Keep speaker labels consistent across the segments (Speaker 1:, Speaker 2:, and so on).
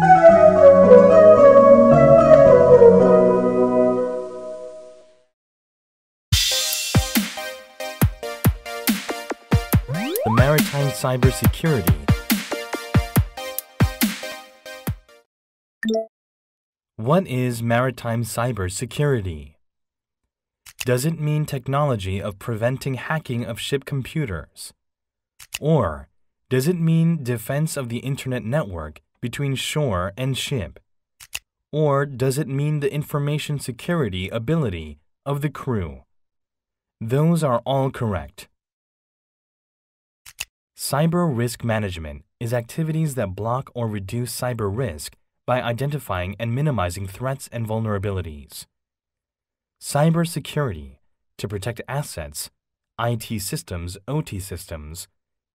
Speaker 1: The maritime cybersecurity. What is maritime cybersecurity? Does it mean technology of preventing hacking of ship computers? Or does it mean defense of the internet network between shore and ship? Or does it mean the information security ability of the crew? Those are all correct. Cyber risk management is activities that block or reduce cyber risk by identifying and minimizing threats and vulnerabilities. Cybersecurity to protect assets, IT systems, OT systems,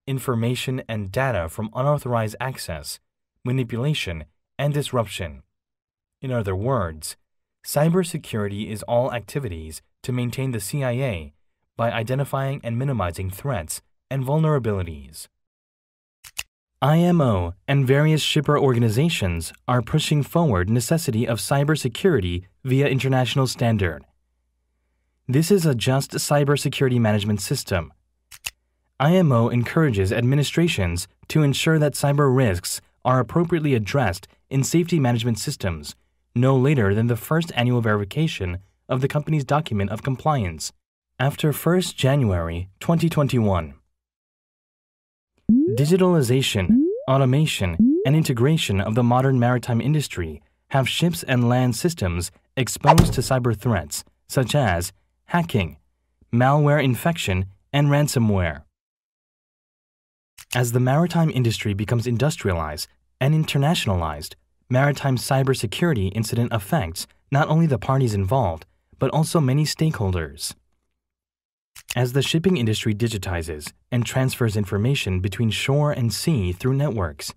Speaker 1: information and data from unauthorized access, manipulation, and disruption. In other words, cybersecurity is all activities to maintain the CIA by identifying and minimizing threats and vulnerabilities. IMO and various shipper organizations are pushing forward necessity of cybersecurity via international standard. This is a just cybersecurity management system. IMO encourages administrations to ensure that cyber risks are appropriately addressed in safety management systems no later than the first annual verification of the company's document of compliance after 1st January 2021. Digitalization, automation, and integration of the modern maritime industry have ships and land systems exposed to cyber threats such as hacking, malware infection, and ransomware. As the maritime industry becomes industrialized and internationalized, maritime cybersecurity incident affects not only the parties involved, but also many stakeholders. As the shipping industry digitizes and transfers information between shore and sea through networks,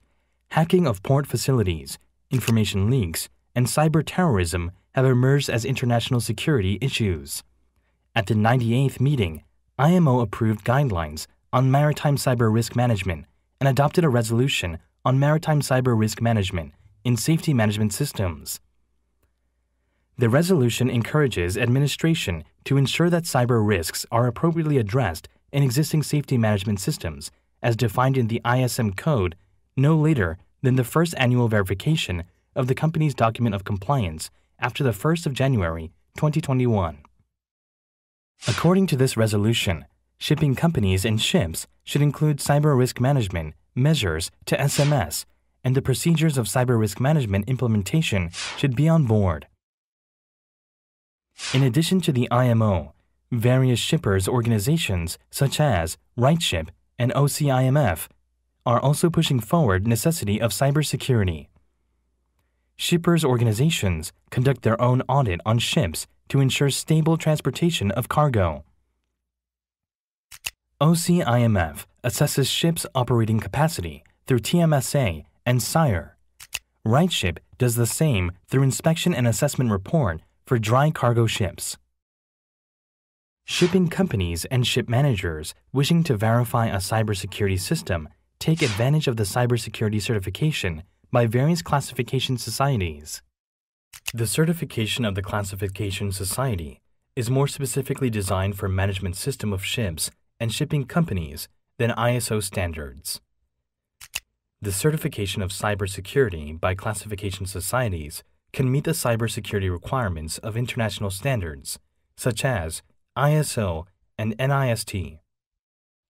Speaker 1: hacking of port facilities, information leaks, and cyber terrorism have emerged as international security issues. At the 98th meeting, IMO approved guidelines on maritime cyber risk management and adopted a resolution on maritime cyber risk management in safety management systems. The resolution encourages administration to ensure that cyber risks are appropriately addressed in existing safety management systems as defined in the ISM code no later than the first annual verification of the company's document of compliance after the 1st of January 2021. According to this resolution, shipping companies and ships should include cyber risk management measures to SMS, and the procedures of cyber risk management implementation should be on board. In addition to the IMO, various shippers organizations such as RightShip and OCIMF are also pushing forward necessity of cybersecurity. Shippers organizations conduct their own audit on ships to ensure stable transportation of cargo. OCIMF assesses ships' operating capacity through TMSA and SIRE. RightShip does the same through inspection and assessment report for dry cargo ships. Shipping companies and ship managers wishing to verify a cybersecurity system take advantage of the cybersecurity certification by various classification societies. The certification of the Classification Society is more specifically designed for management system of ships and shipping companies than ISO standards. The certification of cybersecurity by classification societies can meet the cybersecurity requirements of international standards, such as ISO and NIST.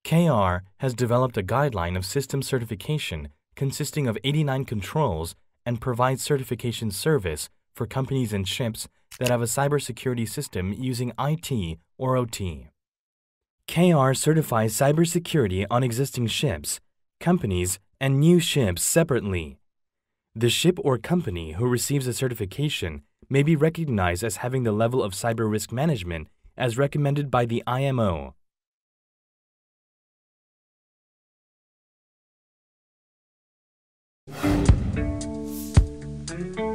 Speaker 1: KR has developed a guideline of system certification consisting of 89 controls and provides certification service for companies and ships that have a cybersecurity system using IT or OT. KR certifies cybersecurity on existing ships, companies, and new ships separately. The ship or company who receives a certification may be recognized as having the level of cyber risk management as recommended by the IMO.
Speaker 2: you